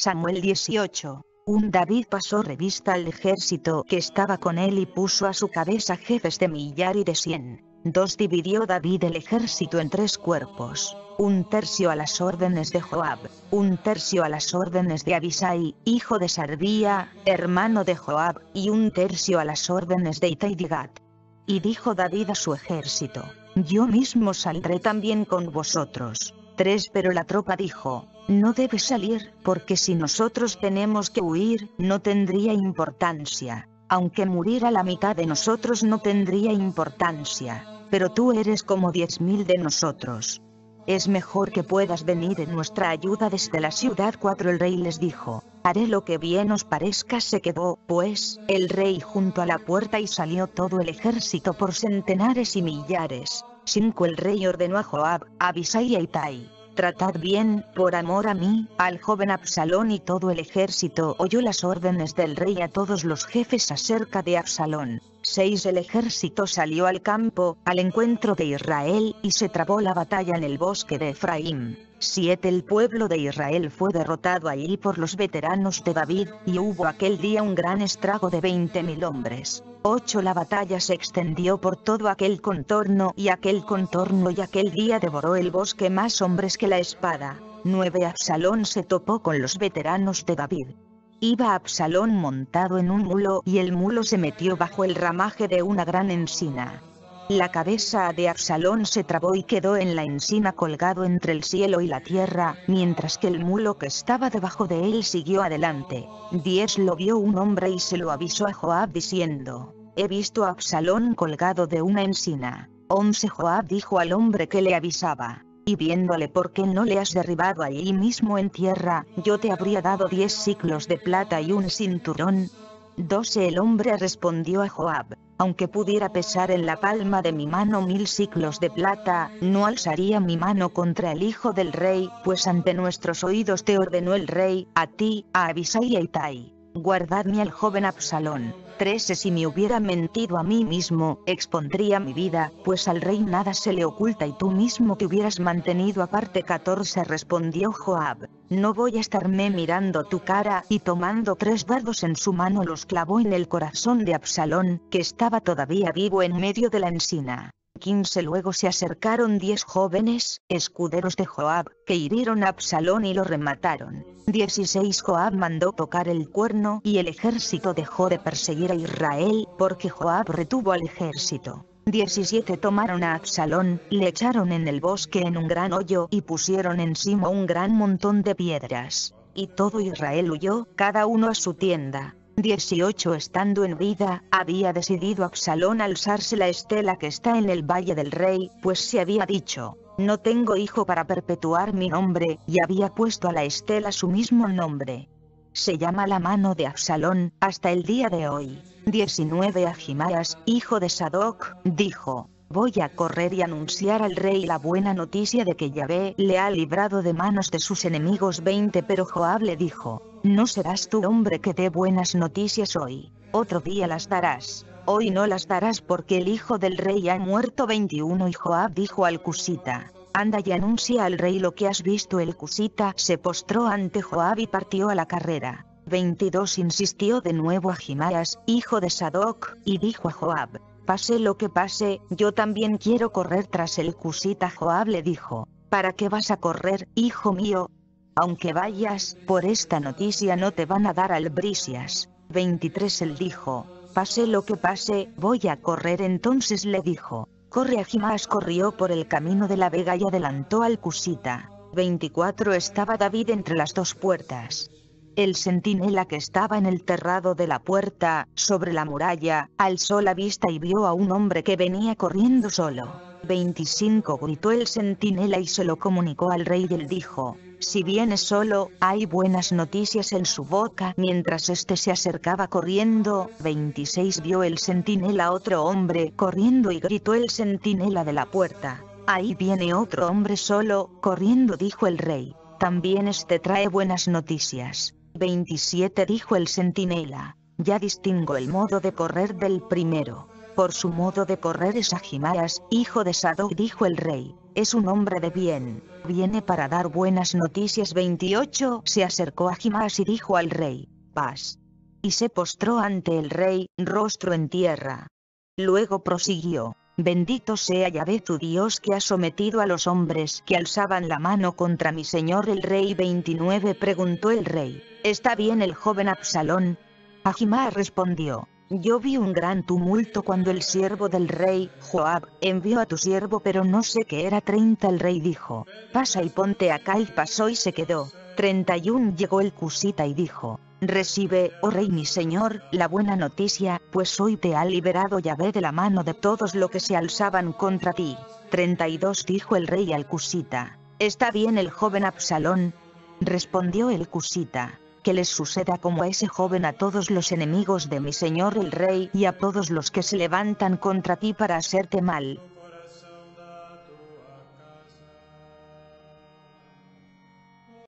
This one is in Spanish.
Samuel 18. Un David pasó revista al ejército que estaba con él y puso a su cabeza jefes de millar y de cien. Dos dividió David el ejército en tres cuerpos, un tercio a las órdenes de Joab, un tercio a las órdenes de Abisai, hijo de Sarbía, hermano de Joab, y un tercio a las órdenes de Itaidigat. Y dijo David a su ejército, yo mismo saldré también con vosotros. 3 Pero la tropa dijo, no debe salir, porque si nosotros tenemos que huir, no tendría importancia. Aunque muriera la mitad de nosotros no tendría importancia. Pero tú eres como diez mil de nosotros. Es mejor que puedas venir en nuestra ayuda desde la ciudad 4 El rey les dijo, haré lo que bien os parezca se quedó, pues, el rey junto a la puerta y salió todo el ejército por centenares y millares. 5 El rey ordenó a Joab, Abisai y a Itai. Tratad bien, por amor a mí, al joven Absalón y todo el ejército oyó las órdenes del rey a todos los jefes acerca de Absalón. 6 El ejército salió al campo, al encuentro de Israel, y se trabó la batalla en el bosque de Efraín. 7 El pueblo de Israel fue derrotado allí por los veteranos de David, y hubo aquel día un gran estrago de 20.000 hombres. 8 La batalla se extendió por todo aquel contorno y aquel contorno y aquel día devoró el bosque más hombres que la espada. 9 Absalón se topó con los veteranos de David. Iba Absalón montado en un mulo y el mulo se metió bajo el ramaje de una gran encina. La cabeza de Absalón se trabó y quedó en la encina colgado entre el cielo y la tierra, mientras que el mulo que estaba debajo de él siguió adelante. Diez lo vio un hombre y se lo avisó a Joab diciendo, he visto a Absalón colgado de una encina. 11 Joab dijo al hombre que le avisaba, y viéndole por qué no le has derribado allí mismo en tierra, yo te habría dado diez ciclos de plata y un cinturón. 12 El hombre respondió a Joab, aunque pudiera pesar en la palma de mi mano mil ciclos de plata, no alzaría mi mano contra el hijo del rey, pues ante nuestros oídos te ordenó el rey, a ti, a Abisai y a Itai. Guardadme al joven Absalón. 13 Si me hubiera mentido a mí mismo, expondría mi vida, pues al rey nada se le oculta y tú mismo te hubieras mantenido aparte 14 Respondió Joab, no voy a estarme mirando tu cara, y tomando tres dardos en su mano los clavó en el corazón de Absalón, que estaba todavía vivo en medio de la encina. 15 Luego se acercaron diez jóvenes, escuderos de Joab, que hirieron a Absalón y lo remataron. 16 Joab mandó tocar el cuerno y el ejército dejó de perseguir a Israel, porque Joab retuvo al ejército. 17 Tomaron a Absalón, le echaron en el bosque en un gran hoyo y pusieron encima un gran montón de piedras. Y todo Israel huyó, cada uno a su tienda. 18 Estando en vida, había decidido Absalón alzarse la estela que está en el Valle del Rey, pues se había dicho, no tengo hijo para perpetuar mi nombre, y había puesto a la estela su mismo nombre. Se llama la mano de Absalón, hasta el día de hoy. 19 Ahimaas, hijo de Sadoc, dijo, Voy a correr y anunciar al rey la buena noticia de que Yahvé le ha librado de manos de sus enemigos 20 Pero Joab le dijo, no serás tú hombre que dé buenas noticias hoy, otro día las darás, hoy no las darás porque el hijo del rey ha muerto 21 Y Joab dijo al Cusita, anda y anuncia al rey lo que has visto el Cusita se postró ante Joab y partió a la carrera. 22 Insistió de nuevo a Jimaas, hijo de Sadoc, y dijo a Joab, Pase lo que pase, yo también quiero correr tras el Cusita. Joab le dijo, ¿para qué vas a correr, hijo mío? Aunque vayas, por esta noticia no te van a dar albricias. 23 Él dijo, pase lo que pase, voy a correr. Entonces le dijo, corre a Jimas corrió por el camino de la vega y adelantó al Cusita. 24 Estaba David entre las dos puertas. El centinela que estaba en el terrado de la puerta, sobre la muralla, alzó la vista y vio a un hombre que venía corriendo solo. 25 gritó el centinela y se lo comunicó al rey y él dijo, si viene solo, hay buenas noticias en su boca. Mientras este se acercaba corriendo, 26 vio el centinela otro hombre corriendo y gritó el centinela de la puerta. Ahí viene otro hombre solo, corriendo dijo el rey. También este trae buenas noticias. 27 dijo el centinela, ya distingo el modo de correr del primero. Por su modo de correr es Ahimaas, hijo de Sadoc dijo el rey. Es un hombre de bien, viene para dar buenas noticias 28. Se acercó a Jimás y dijo al rey, paz. Y se postró ante el rey, rostro en tierra. Luego prosiguió, Bendito sea Yahvé tu Dios que ha sometido a los hombres que alzaban la mano contra mi señor el rey 29 preguntó el rey, ¿está bien el joven Absalón? Ahimá respondió, yo vi un gran tumulto cuando el siervo del rey, Joab, envió a tu siervo pero no sé qué era 30 el rey dijo, pasa y ponte acá y pasó y se quedó. 31 llegó el cusita y dijo, Recibe, oh rey mi señor, la buena noticia, pues hoy te ha liberado Yahvé de la mano de todos los que se alzaban contra ti. 32 dijo el rey al cusita. ¿Está bien el joven Absalón? Respondió el cusita. Que les suceda como a ese joven a todos los enemigos de mi señor el rey y a todos los que se levantan contra ti para hacerte mal.